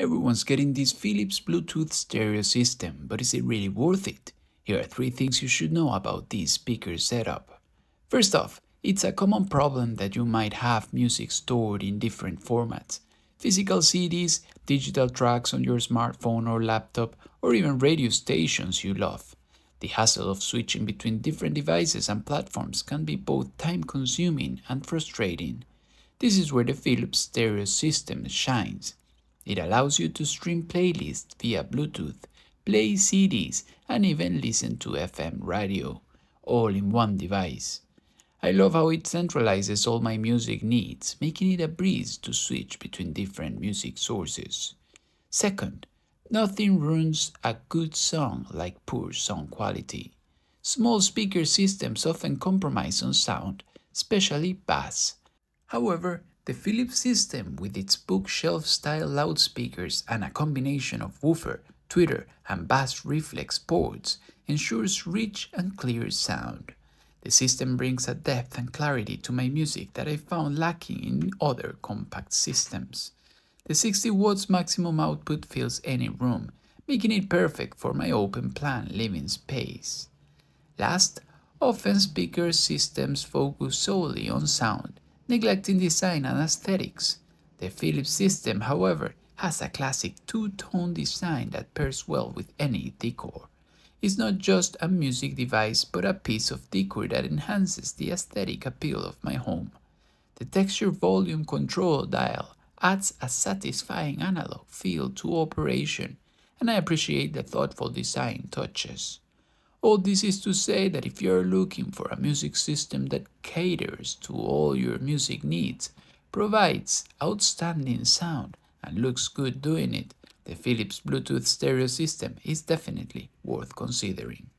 Everyone's getting this Philips Bluetooth stereo system, but is it really worth it? Here are three things you should know about this speaker setup. First off, it's a common problem that you might have music stored in different formats. Physical CDs, digital tracks on your smartphone or laptop, or even radio stations you love. The hassle of switching between different devices and platforms can be both time consuming and frustrating. This is where the Philips stereo system shines. It allows you to stream playlists via Bluetooth, play CDs, and even listen to FM radio, all in one device. I love how it centralizes all my music needs, making it a breeze to switch between different music sources. Second, nothing ruins a good song like poor song quality. Small speaker systems often compromise on sound, especially bass. However, the Philips system, with its bookshelf style loudspeakers and a combination of woofer, tweeter, and bass reflex ports, ensures rich and clear sound. The system brings a depth and clarity to my music that I found lacking in other compact systems. The 60 watts maximum output fills any room, making it perfect for my open plan living space. Last, often speaker systems focus solely on sound, neglecting design and aesthetics. The Philips system, however, has a classic two-tone design that pairs well with any decor. It's not just a music device but a piece of decor that enhances the aesthetic appeal of my home. The texture volume control dial adds a satisfying analog feel to operation, and I appreciate the thoughtful design touches. All this is to say that if you're looking for a music system that caters to all your music needs, provides outstanding sound, and looks good doing it, the Philips Bluetooth stereo system is definitely worth considering.